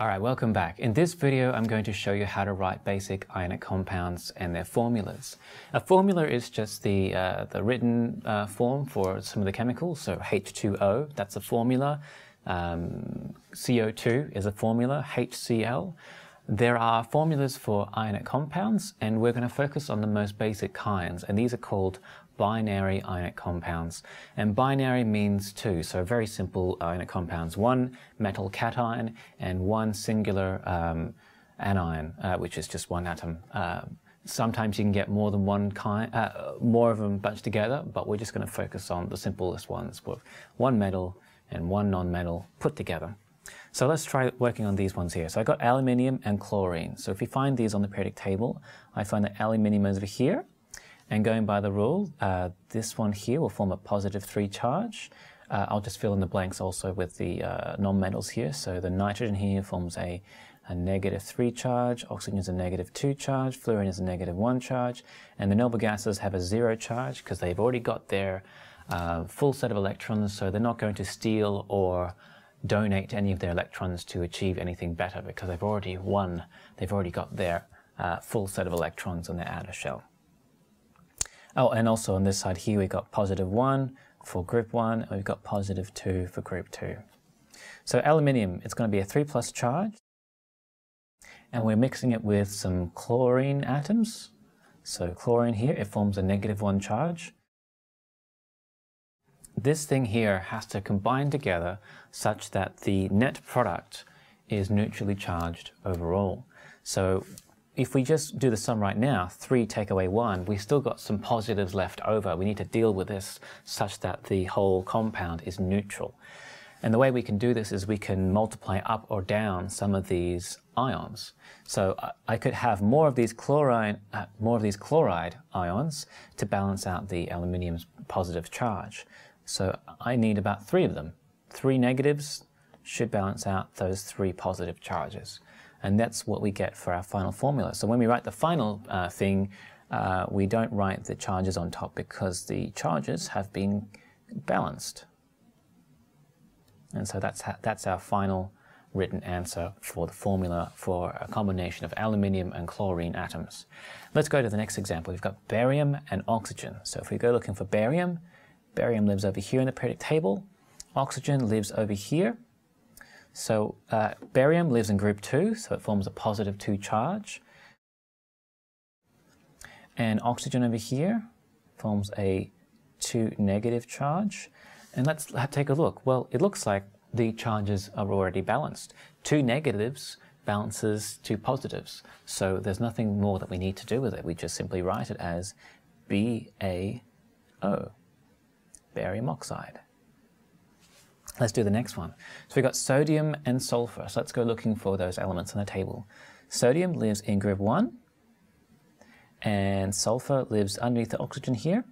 All right, welcome back. In this video, I'm going to show you how to write basic ionic compounds and their formulas. A formula is just the, uh, the written uh, form for some of the chemicals. So H2O, that's a formula. Um, CO2 is a formula, HCl. There are formulas for ionic compounds, and we're going to focus on the most basic kinds, and these are called binary ionic compounds. And binary means two, so very simple ionic compounds. One metal cation and one singular um, anion, uh, which is just one atom. Uh, sometimes you can get more than one kind, uh, more of them bunched together, but we're just going to focus on the simplest ones with one metal and one non-metal put together. So let's try working on these ones here. So I got aluminium and chlorine. So if you find these on the periodic table, I find that aluminium is over here, and going by the rule, uh, this one here will form a positive 3 charge. Uh, I'll just fill in the blanks also with the uh, non-metals here. So the nitrogen here forms a, a negative 3 charge, oxygen is a negative 2 charge, fluorine is a negative 1 charge, and the noble gases have a 0 charge because they've already got their uh, full set of electrons, so they're not going to steal or donate any of their electrons to achieve anything better because they've already won, they've already got their uh, full set of electrons on their outer shell. Oh, and also on this side here, we've got positive 1 for group 1, and we've got positive 2 for group 2. So aluminium, it's going to be a 3 plus charge, and we're mixing it with some chlorine atoms. So chlorine here, it forms a negative 1 charge. This thing here has to combine together such that the net product is neutrally charged overall. So if we just do the sum right now, 3 take away 1, we've still got some positives left over. We need to deal with this such that the whole compound is neutral. And the way we can do this is we can multiply up or down some of these ions. So I could have more of these chloride, uh, more of these chloride ions to balance out the aluminium's positive charge. So I need about three of them. Three negatives should balance out those three positive charges. And that's what we get for our final formula. So when we write the final uh, thing, uh, we don't write the charges on top because the charges have been balanced. And so that's, that's our final written answer for the formula for a combination of aluminium and chlorine atoms. Let's go to the next example. We've got barium and oxygen. So if we go looking for barium, barium lives over here in the periodic table. Oxygen lives over here. So uh, barium lives in group 2, so it forms a positive 2 charge. And oxygen over here forms a 2 negative charge. And let's take a look. Well, it looks like the charges are already balanced. Two negatives balances two positives. So there's nothing more that we need to do with it. We just simply write it as BaO, barium oxide. Let's do the next one. So we've got sodium and sulfur. So let's go looking for those elements on the table. Sodium lives in group 1, and sulfur lives underneath the oxygen here.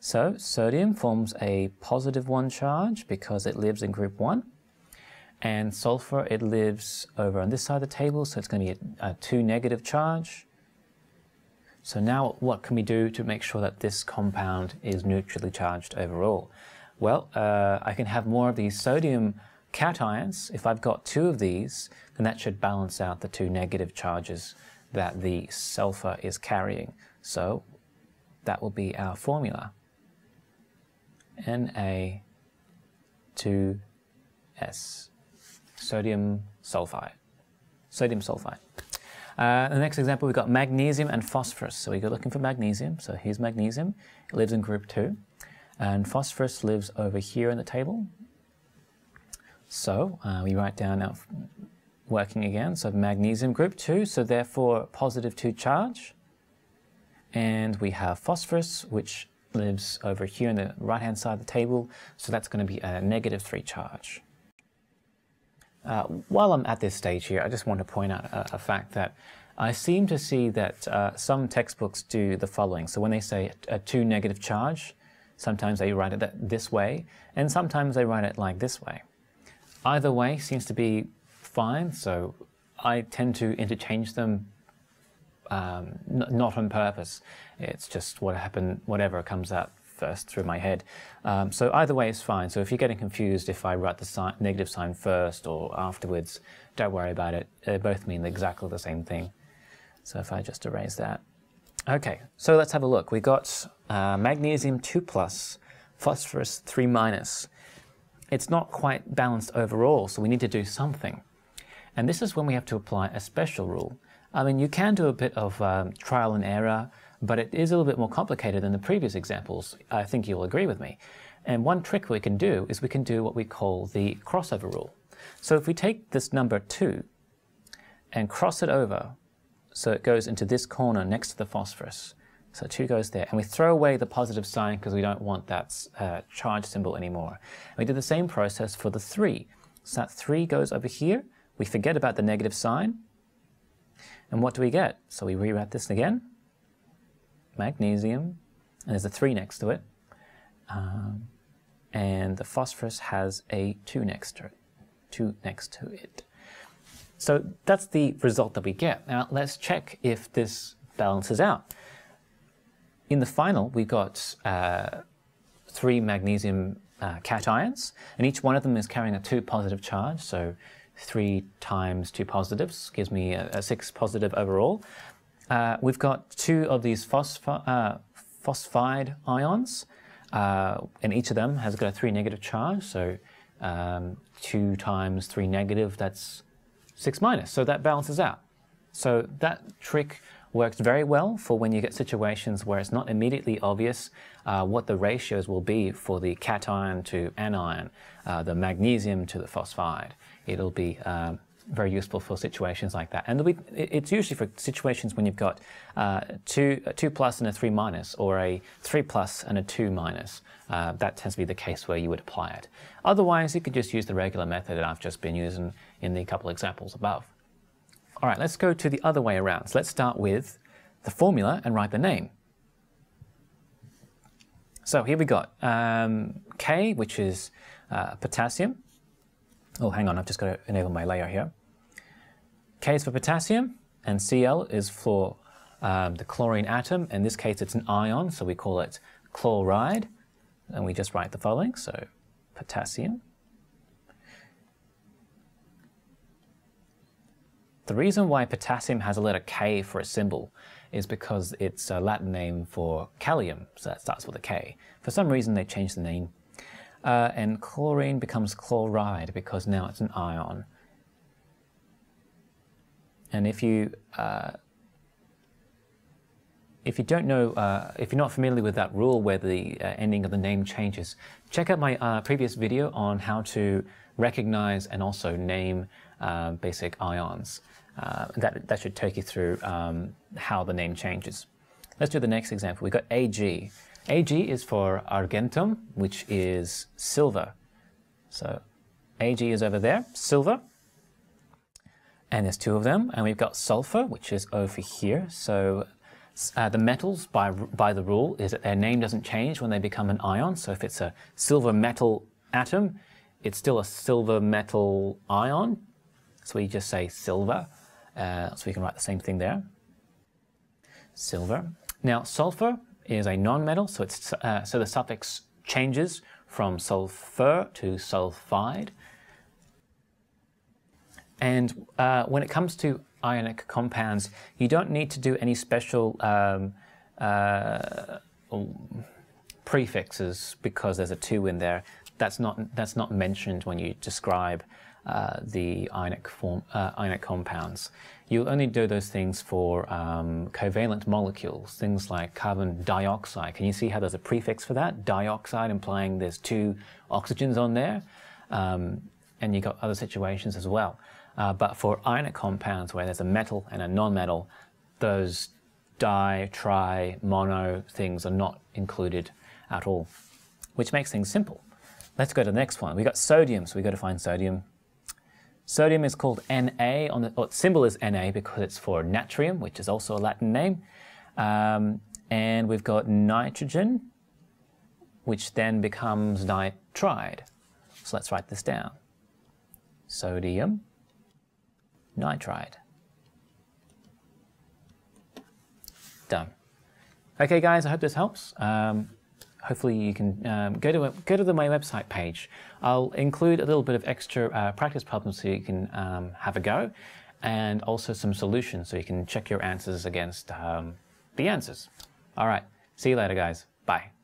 So sodium forms a positive 1 charge because it lives in group 1. And sulfur, it lives over on this side of the table, so it's going to be a, a 2 negative charge. So now what can we do to make sure that this compound is neutrally charged overall? Well, uh, I can have more of these sodium cations. If I've got two of these, then that should balance out the two negative charges that the sulfur is carrying. So that will be our formula. Na2S, sodium sulfide. Sodium sulfide. Uh, the next example, we've got magnesium and phosphorus. So we go looking for magnesium. So here's magnesium. It lives in group 2. And phosphorus lives over here in the table. So uh, we write down our working again. So magnesium group 2, so therefore positive 2 charge. And we have phosphorus, which lives over here on the right-hand side of the table. So that's going to be a negative 3 charge. Uh, while I'm at this stage here, I just want to point out a, a fact that I seem to see that uh, some textbooks do the following. So when they say a 2 negative charge, Sometimes they write it this way, and sometimes they write it like this way. Either way seems to be fine, so I tend to interchange them um, not on purpose. It's just what happened, whatever comes out first through my head. Um, so either way is fine. So if you're getting confused if I write the sign, negative sign first or afterwards, don't worry about it. They both mean exactly the same thing. So if I just erase that. Okay, so let's have a look. We got uh, magnesium 2 plus, phosphorus 3 minus. It's not quite balanced overall, so we need to do something. And this is when we have to apply a special rule. I mean, you can do a bit of um, trial and error, but it is a little bit more complicated than the previous examples. I think you'll agree with me. And one trick we can do is we can do what we call the crossover rule. So if we take this number 2 and cross it over so it goes into this corner next to the phosphorus, so 2 goes there, and we throw away the positive sign because we don't want that uh, charge symbol anymore. And we do the same process for the 3. So that 3 goes over here, we forget about the negative sign, and what do we get? So we rewrite this again, magnesium, and there's a 3 next to it, um, and the phosphorus has a 2 next to it. 2 next to it. So that's the result that we get. Now let's check if this balances out. In the final, we got uh, three magnesium uh, cations, and each one of them is carrying a 2 positive charge, so 3 times 2 positives gives me a, a 6 positive overall. Uh, we've got two of these uh, phosphide ions, uh, and each of them has got a 3 negative charge, so um, 2 times 3 negative, that's 6 minus, so that balances out. So that trick works very well for when you get situations where it's not immediately obvious uh, what the ratios will be for the cation to anion, uh, the magnesium to the phosphide. It'll be um, very useful for situations like that. And it's usually for situations when you've got uh, two, a 2 plus and a 3 minus, or a 3 plus and a 2 minus. Uh, that tends to be the case where you would apply it. Otherwise, you could just use the regular method that I've just been using in the couple examples above. All right, let's go to the other way around. So let's start with the formula and write the name. So here we got um, K, which is uh, potassium. Oh, hang on, I've just got to enable my layer here. K is for potassium, and Cl is for um, the chlorine atom. In this case, it's an ion, so we call it chloride. And we just write the following, so potassium The reason why potassium has a letter K for a symbol is because it's a Latin name for kalium, so that starts with a K. For some reason, they changed the name. Uh, and chlorine becomes chloride because now it's an ion. And if you uh, if you don't know, uh, if you're not familiar with that rule where the uh, ending of the name changes, check out my uh, previous video on how to recognize and also name uh, basic ions. That, that should take you through um, how the name changes. Let's do the next example. We've got AG. AG is for argentum, which is silver. So AG is over there, silver. And there's two of them. And we've got sulfur, which is over here. So uh, the metals, by, by the rule, is that their name doesn't change when they become an ion. So if it's a silver metal atom, it's still a silver metal ion. So we just say silver. Uh, so we can write the same thing there. Silver. Now, sulfur is a nonmetal, so, it's, uh, so the suffix changes from sulfur to sulfide. And uh, when it comes to ionic compounds, you don't need to do any special um, uh, prefixes because there's a 2 in there. That's not, that's not mentioned when you describe uh, the ionic, form, uh, ionic compounds. You'll only do those things for um, covalent molecules, things like carbon dioxide. Can you see how there's a prefix for that? Dioxide implying there's two oxygens on there. Um, and you've got other situations as well. Uh, but for ionic compounds where there's a metal and a non-metal, those di, tri, mono things are not included at all, which makes things simple. Let's go to the next one. We've got sodium, so we've got to find sodium. Sodium is called Na, on the or symbol is Na because it's for natrium, which is also a Latin name. Um, and we've got nitrogen, which then becomes nitride. So let's write this down. Sodium nitride. Done. Okay, guys, I hope this helps. Um, hopefully you can um, go to go to the, my website page. I'll include a little bit of extra uh, practice problems so you can um, have a go, and also some solutions so you can check your answers against um, the answers. All right, see you later, guys. Bye.